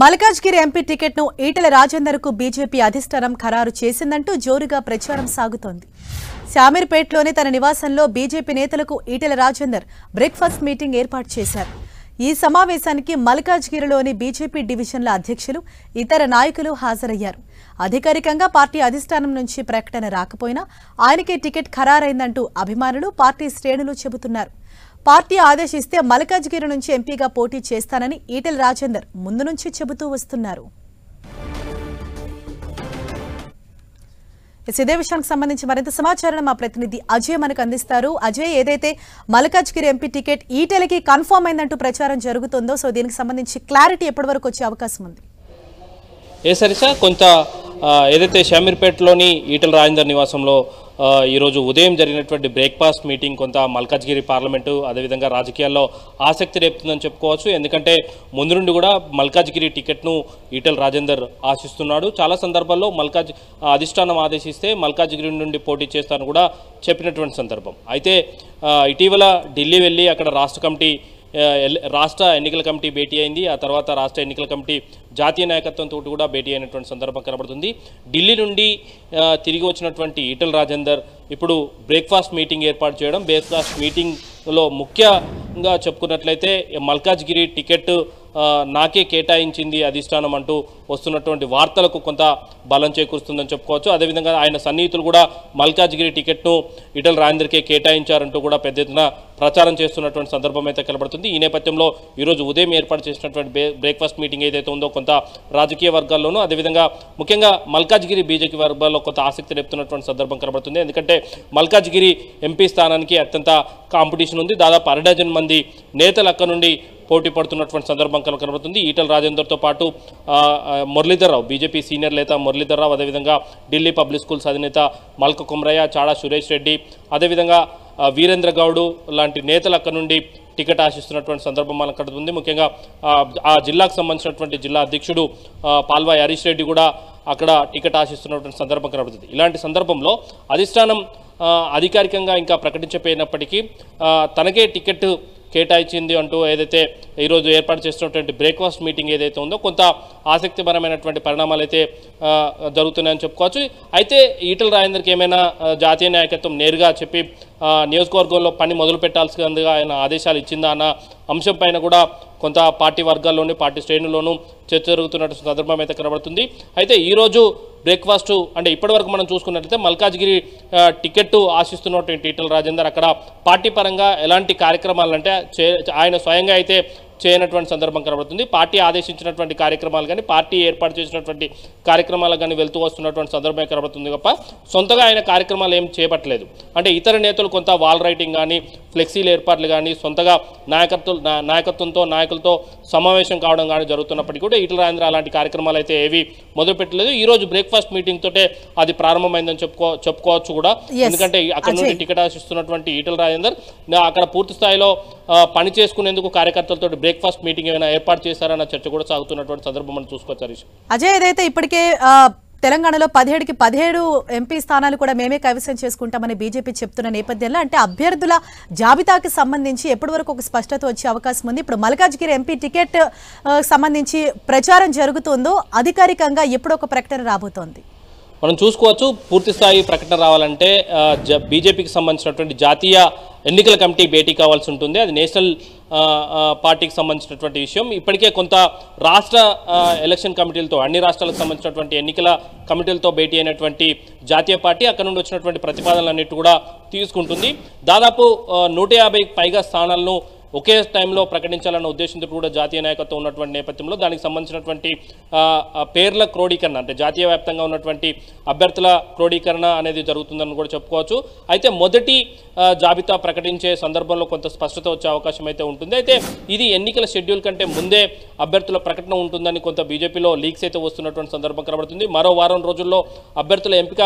Malkajgiri MP టికెట్ను ఈటెల రాజేందర్కు BJP అధిష్టానం ఖరారు చేసిందంటూ జోరుగా ప్రచారం సాగుతోంది. శామీర్పేటలోని తన నివాసంలో బీజేపీ నేతలకు ఈటెల రాజేందర్ బ్రేక్ఫాస్ట్ మీటింగ్ ఏర్పాటు చేశారు. ఈ సమావేశానికి మల్కాజ్గిరిలోని బీజేపీ డివిజన్ల అధ్యక్షులు ఇతర నాయకులు హాజరయ్యారు. అధికారికంగా పార్టీ అధిష్టానం నుంచి ప్రకటన రాకపోయినా ఆయనకే టికెట్ ఖరారైందంటూ అభిమానులు పార్టీ శ్రేణులు చెబుతున్నారు. పార్టీ ఆదేశిస్తే మల్కాజ్గిరి నుంచి ఎంపీగా పోటీ చేస్తానని ఈటెల రాజేందర్ ముందు నుంచి చెబుతూ వస్తున్నారు. ఇదే విషయానికి సంబంధించి మరింత సమాచారం మా ప్రతినిధి అజయ్ మనకు అందిస్తారు. అజయ్ ఏదైతే మల్కాజ్గిరి ఎంపీ టికెట్ ఈటెలకి కన్ఫర్మ్ అయిందంటూ ప్రచారం జరుగుతుందో సో దీనికి సంబంధించి క్లారిటీ ఎప్పటి వరకు వచ్చే అవకాశం ఉంది? ఏ సరిసా? కొంత ఏదైతే షామీర్పేటలోని ఈటల రాజేందర్ నివాసంలో ఈరోజు ఉదయం జరిగినటువంటి బ్రేక్ఫాస్ట్ మీటింగ్ కొంత మల్కాజ్గిరి పార్లమెంటు అదేవిధంగా రాజకీయాల్లో ఆసక్తి రేపుతుందని చెప్పుకోవచ్చు. ఎందుకంటే ముందు నుండి కూడా మల్కాజ్గిరి టికెట్ను ఈటల్ రాజేందర్ ఆశిస్తున్నాడు. చాలా సందర్భాల్లో మల్కాజ్ అధిష్టానం ఆదేశిస్తే మల్కాజ్గిరి నుండి పోటీ చేస్తాను కూడా చెప్పినటువంటి సందర్భం. అయితే ఇటీవల ఢిల్లీ వెళ్ళి అక్కడ రాష్ట్ర కమిటీ రాష్ట్ర ఎన్నికల కమిటీ భేటీ అయింది. ఆ తర్వాత రాష్ట్ర ఎన్నికల కమిటీ జాతీయ నాయకత్వంతో కూడా భేటీ అయినటువంటి సందర్భం కనబడుతుంది. ఢిల్లీ నుండి తిరిగి వచ్చినటువంటి ఈటల రాజేందర్ ఇప్పుడు బ్రేక్ఫాస్ట్ మీటింగ్ ఏర్పాటు చేయడం బ్రేక్ఫాస్ట్ మీటింగ్లో ముఖ్యంగా చెప్పుకున్నట్లయితే మల్కాజ్గిరి టికెట్ నాకే కేటాయించింది అధిష్టానం అంటూ వస్తున్నటువంటి వార్తలకు కొంత బలం చేకూరుస్తుందని చెప్పుకోవచ్చు. అదేవిధంగా ఆయన సన్నిహితులు కూడా మల్కాజ్గిరి టికెట్ను ఇటల్ రాజేందర్కే కేటాయించారంటూ కూడా పెద్ద ఎత్తున ప్రచారం చేస్తున్నటువంటి సందర్భం అయితే కనబడుతుంది. ఈ నేపథ్యంలో ఈరోజు ఉదయం ఏర్పాటు చేసినటువంటి బ్రేక్ఫాస్ట్ మీటింగ్ ఏదైతే ఉందో కొంత రాజకీయ వర్గాల్లోనూ అదేవిధంగా ముఖ్యంగా మల్కాజ్గిరి బీజేపీ వర్గాల్లో కొంత ఆసక్తి రేపుతున్నటువంటి సందర్భం కనబడుతుంది. ఎందుకంటే మల్కాజ్గిరి ఎంపీ స్థానానికి అత్యంత కాంపిటీషన్ ఉంది. దాదాపు అరడజన్ మంది నేతలు అక్కడ నుండి పోటీ పడుతున్నటువంటి సందర్భం కనబడుతుంది. ఈటల రాజేందర్తో పాటు మురళీధర్రావు బీజేపీ సీనియర్ నేత మురళీధర్రావు అదేవిధంగా ఢిల్లీ పబ్లిక్ స్కూల్స్ అధినేత మల్క కుమ్రయ్య చాడా సురేష్ రెడ్డి అదేవిధంగా వీరేంద్ర గౌడు లాంటి నేతలు అక్కడ నుండి టికెట్ ఆశిస్తున్నటువంటి సందర్భం మనకు కడుతుంది ముఖ్యంగా ఆ, జిల్లాకు సంబంధించినటువంటి జిల్లా అధ్యక్షుడు పాల్వాయి హరీష్ రెడ్డి కూడా అక్కడ టికెట్ ఆశిస్తున్నటువంటి సందర్భం కనబడుతుంది. ఇలాంటి సందర్భంలో అధిష్టానం అధికారికంగా ఇంకా ప్రకటించపోయినప్పటికీ తనకే టికెట్ కేటాయించింది అంటూ ఏదైతే ఈరోజు ఏర్పాటు చేస్తున్నటువంటి బ్రేక్ఫాస్ట్ మీటింగ్ ఏదైతే ఉందో కొంత ఆసక్తిపరమైనటువంటి పరిణామాలు అయితే జరుగుతున్నాయని చెప్పుకోవచ్చు. అయితే ఈటల రాజేందర్కి ఏమైనా జాతీయ నాయకత్వం నేరుగా చెప్పి నియోజకవర్గంలో పని మొదలు పెట్టాల్సిందిగా ఆయన ఆదేశాలు ఇచ్చిందా అన్న అంశం పైన కూడా కొంత పార్టీ వర్గాల్లోని పార్టీ శ్రేణుల్లోనూ చర్చ జరుగుతున్నట్టు సందర్భం అయితే కనబడుతుంది. అయితే ఈరోజు బ్రేక్ఫాస్ట్ అంటే ఇప్పటివరకు మనం చూసుకున్నట్లయితే మల్కాజ్గిరి టికెట్ ఆశిస్తున్నటువంటి ఈటల రాజేందర్ అక్కడ పార్టీ పరంగా ఎలాంటి కార్యక్రమాలంటే ఆయన స్వయంగా అయితే చేయనటువంటి సందర్భం కనబడుతుంది. పార్టీ ఆదేశించినటువంటి కార్యక్రమాలు కానీ పార్టీ ఏర్పాటు చేసినటువంటి కార్యక్రమాలకు కానీ వెళ్తూ వస్తున్నటువంటి సందర్భం కనబడుతుంది తప్ప సొంతగా ఆయన కార్యక్రమాలు ఏం చేపట్టలేదు. అంటే ఇతర నేతలు కొంత వాల్ రైటింగ్ కానీ ఫ్లెక్సీల ఏర్పాట్లు కానీ సొంతగా నాయకత్వం నాయకత్వంతో నాయకులతో సమావేశం కావడం కానీ జరుగుతున్నప్పటికీ కూడా ఈటల రాజేంద్ర అలాంటి కార్యక్రమాలు అయితే ఏవి మొదలు పెట్టలేదు ఈ రోజు బ్రేక్ఫాస్ట్ మీటింగ్ తోటే అది ప్రారంభమైందని చెప్పుకో చెప్పుకోవచ్చు కూడా. ఎందుకంటే అక్కడ నుండి. టికెట్ ఆశిస్తున్నటువంటి ఈటల రాజేందర్ అక్కడ పూర్తి స్థాయిలో పని చేసుకునేందుకు కార్యకర్తలతో బ్రేక్ఫాస్ట్ మీటింగ్ ఏమైనా ఏర్పాటు చేశారన్న చర్చ కూడా సాగుతున్నటువంటి సందర్భం మనం చూసుకోవచ్చు హరీష్ అజయ్ ఏదైతే ఇప్పటికే తెలంగాణలో పదిహేడుకి పదిహేడు ఎంపీ స్థానాలు కూడా మేమే కైవసం చేసుకుంటామని బీజేపీ చెప్తున్న నేపథ్యంలో అంటే అభ్యర్థుల జాబితాకి సంబంధించి ఎప్పటి వరకు ఒక స్పష్టత వచ్చే అవకాశం ఉంది. ఇప్పుడు మల్కాజ్గిరి ఎంపీ టికెట్ సంబంధించి ప్రచారం జరుగుతుందో అధికారికంగా ఎప్పుడు ఒక ప్రకటన రాబోతోంది. మనం చూసుకోవచ్చు పూర్తి స్థాయి ప్రకటన రావాలంటే జ బీజేపీకి సంబంధించినటువంటి జాతీయ ఎన్నికల కమిటీ భేటీ కావాల్సి ఉంటుంది. అది నేషనల్ పార్టీకి సంబంధించినటువంటి విషయం. ఇప్పటికే కొంత రాష్ట్ర ఎలక్షన్ కమిటీలతో అన్ని రాష్ట్రాలకు సంబంధించినటువంటి ఎన్నికల కమిటీలతో భేటీ అయినటువంటి జాతీయ పార్టీ అక్కడ నుండి వచ్చినటువంటి ప్రతిపాదనలన్నిటి కూడా తీసుకుంటుంది. దాదాపు నూట యాభైకి పైగా స్థానాలను ఒకే టైంలో ప్రకటించాలన్న ఉద్దేశంతో కూడా జాతీయ నాయకత్వం ఉన్నటువంటి నేపథ్యంలో దానికి సంబంధించినటువంటి పేర్ల క్రోడీకరణ అంటే జాతీయ వ్యాప్తంగా ఉన్నటువంటి అభ్యర్థుల క్రోడీకరణ అనేది జరుగుతుందని కూడా చెప్పుకోవచ్చు. అయితే మొదటి జాబితా ప్రకటించే సందర్భంలో కొంత స్పష్టత వచ్చే అవకాశం అయితే ఉంటుంది. అయితే ఇది ఎన్నికల షెడ్యూల్ కంటే ముందే అభ్యర్థుల ప్రకటన ఉంటుందని కొంత బీజేపీలో లీక్స్ అయితే వస్తున్నటువంటి సందర్భం కనబడుతుంది. మరో వారం రోజుల్లో అభ్యర్థుల ఎంపిక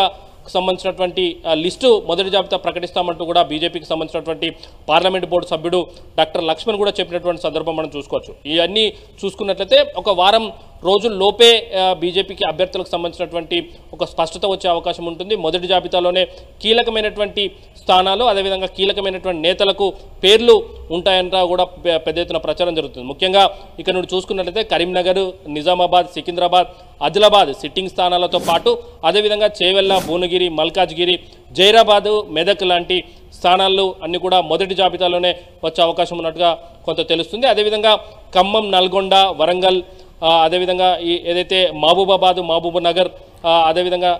సంబంధించినటువంటి లిస్టు మొదటి జాబితా ప్రకటిస్తామంటూ కూడా బీజేపీకి సంబంధించినటువంటి పార్లమెంట్ బోర్డు సభ్యుడు డాక్టర్ లక్ష్మణ్ కూడా చెప్పినటువంటి సందర్భం మనం చూసుకోవచ్చు. ఇవన్నీ చూసుకున్నట్లయితే ఒక వారం రోజుల్లోపే బీజేపీకి అభ్యర్థులకు సంబంధించినటువంటి ఒక స్పష్టత వచ్చే అవకాశం ఉంటుంది. మొదటి జాబితాలోనే కీలకమైనటువంటి స్థానాలు అదేవిధంగా కీలకమైనటువంటి నేతలకు పేర్లు ఉంటాయంట కూడా పెద్ద ఎత్తున ప్రచారం జరుగుతుంది. ముఖ్యంగా ఇక్కడ నుండి చూసుకున్నట్లయితే కరీంనగర్ నిజామాబాద్ సికింద్రాబాద్ ఆదిలాబాద్ సిట్టింగ్ స్థానాలతో పాటు అదేవిధంగా చేవెళ్ళ భువనగిరి మల్కాజ్గిరి జైరాబాదు మెదక్ లాంటి స్థానాలు అన్నీ కూడా మొదటి జాబితాలోనే వచ్చే అవకాశం ఉన్నట్టుగా కొంత తెలుస్తుంది. అదేవిధంగా ఖమ్మం నల్గొండ వరంగల్ అదేవిధంగా ఈ ఏదైతే మహబూబాబాద్ మహబూబ్ నగర్ అదేవిధంగా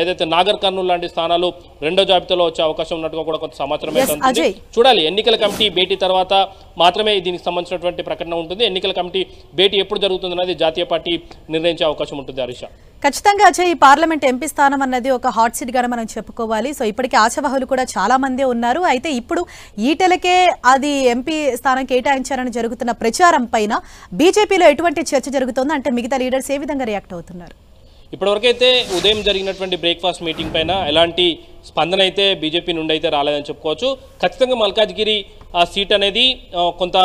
ఏదైతే నాగర్ కర్నూలు లాంటి స్థానాలు రెండో జాబితాలో వచ్చే అవకాశం ఉన్నట్టుగా కూడా కొంత సమాచారం అయితే అజయ్. చూడాలి ఎన్నికల కమిటీ భేటీ తర్వాత మాత్రమే దీనికి సంబంధించినటువంటి ప్రకటన ఉంటుంది. ఎన్నికల కమిటీ భేటీ ఎప్పుడు జరుగుతుంది అనేది జాతీయ పార్టీ నిర్ణయించే అవకాశం ఉంటుంది హరీష ఖచ్చితంగా అజయ్ ఈ పార్లమెంట్ ఎంపీ స్థానం అన్నది ఒక హాట్ సీట్ గానే మనం చెప్పుకోవాలి. సో ఇప్పటికే ఆశావహులు కూడా చాలా మందే ఉన్నారు. అయితే ఇప్పుడు ఈటెలకే అది ఎంపీ స్థానం కేటాయించారని జరుగుతున్న ప్రచారం పైన బీజేపీలో ఎటువంటి చర్చ జరుగుతోంది? అంటే మిగతా లీడర్స్ ఏ విధంగా రియాక్ట్ అవుతున్నారు? ఇప్పటివరకైతే ఉదయం జరిగినటువంటి బ్రేక్ఫాస్ట్ మీటింగ్ పైన ఎలాంటి స్పందన అయితే బీజేపీ నుండి అయితే రాలేదని చెప్పుకోవచ్చు. ఖచ్చితంగా మల్కాజ్గిరి ఆ సీట్ అనేది కొంత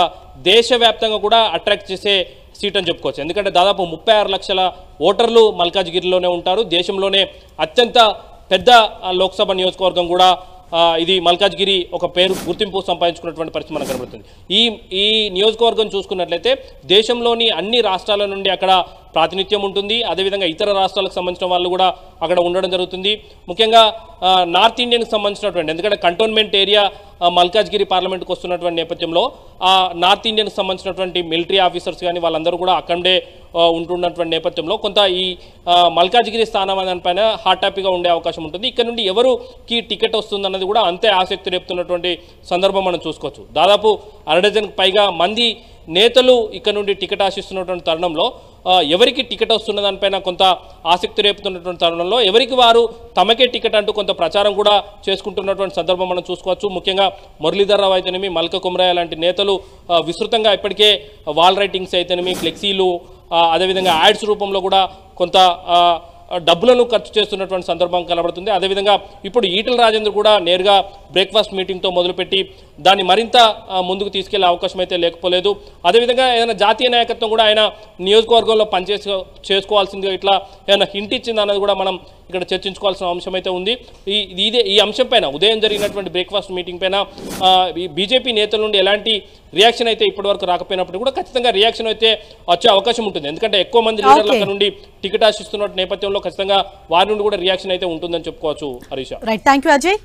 దేశవ్యాప్తంగా కూడా అట్రాక్ట్ చేసే సీట్ అని చెప్పుకోవచ్చు. ఎందుకంటే దాదాపు ముప్పై ఆరు లక్షల ఓటర్లు మల్కాజ్గిరిలోనే ఉంటారు. దేశంలోనే అత్యంత పెద్ద లోక్సభ నియోజకవర్గం కూడా ఇది మల్కాజ్గిరి ఒక పేరు గుర్తింపు సంపాదించుకున్నటువంటి పరిస్థితి మనకు కనబడుతుంది. ఈ ఈ నియోజకవర్గం చూసుకున్నట్లయితే దేశంలోని అన్ని రాష్ట్రాల నుండి అక్కడ ప్రాతినిధ్యం ఉంటుంది. అదేవిధంగా ఇతర రాష్ట్రాలకు సంబంధించిన వాళ్ళు కూడా అక్కడ ఉండడం జరుగుతుంది. ముఖ్యంగా నార్త్ ఇండియన్కి సంబంధించినటువంటి ఎందుకంటే కంటోన్మెంట్ ఏరియా మల్కాజ్గిరి పార్లమెంట్కి వస్తున్నటువంటి నేపథ్యంలో ఆ నార్త్ ఇండియన్కి సంబంధించినటువంటి మిలిటరీ ఆఫీసర్స్ కానీ వాళ్ళందరూ కూడా అక్కడే ఉంటున్నటువంటి నేపథ్యంలో కొంత ఈ మల్కాజ్గిరి స్థానం దానిపైన హాట్ టాపిక్గా ఉండే అవకాశం ఉంటుంది. ఇక్కడ నుండి ఎవరుకి టికెట్ వస్తుందన్నది కూడా అంతే ఆసక్తి రేపుతున్నటువంటి సందర్భం మనం చూసుకోవచ్చు. దాదాపు అరడజన్కి పైగా మంది నేతలు ఇక్కడ నుండి టికెట్ ఆశిస్తున్నటువంటి తరుణంలో ఎవరికి టికెట్ వస్తున్న దానిపైన కొంత ఆసక్తి రేపుతున్నటువంటి తరుణంలో ఎవరికి వారు తమకే టికెట్ అంటూ కొంత ప్రచారం కూడా చేసుకుంటున్నటువంటి సందర్భం మనం చూసుకోవచ్చు. ముఖ్యంగా మురళీధర్రావు అయితేనేమి మల్క కుమరయ్య లాంటి నేతలు విస్తృతంగా ఇప్పటికే వాల్ రైటింగ్స్ అయితేనేమి ఫ్లెక్సీలు అదేవిధంగా యాడ్స్ రూపంలో కూడా కొంత డబ్బులను ఖర్చు చేస్తున్నటువంటి సందర్భం కనబడుతుంది. అదేవిధంగా ఇప్పుడు ఈటల రాజేందర్ కూడా నేరుగా బ్రేక్ఫాస్ట్ మీటింగ్తో మొదలుపెట్టి దాన్ని మరింత ముందుకు తీసుకెళ్ళే అవకాశం అయితే లేకపోలేదు. అదేవిధంగా ఏదైనా జాతీయ నాయకత్వం కూడా ఆయన నియోజకవర్గంలో పనిచేసు చేసుకోవాల్సిందిగా ఇట్లా ఏమైనా హింట్ ఇచ్చింది అన్నది కూడా మనం ఇక్కడ చర్చించుకోవాల్సిన అంశం అయితే ఉంది. ఈ ఇదే ఈ అంశం పైన ఉదయం జరిగినటువంటి బ్రేక్ఫాస్ట్ మీటింగ్ పైన ఈ బీజేపీ నేతల నుండి ఎలాంటి రియాక్షన్ అయితే ఇప్పటివరకు రాకపోయినప్పుడు కూడా ఖచ్చితంగా రియాక్షన్ అయితే వచ్చే అవకాశం ఉంటుంది. ఎందుకంటే ఎక్కువ మంది లీడర్లు నుండి టికెట్ ఆశిస్తున్న నేపథ్యంలో ఖచ్చితంగా వారి నుండి కూడా రియాక్షన్ అయితే ఉంటుందని చెప్పుకోవచ్చు Harish. Right thank you Ajay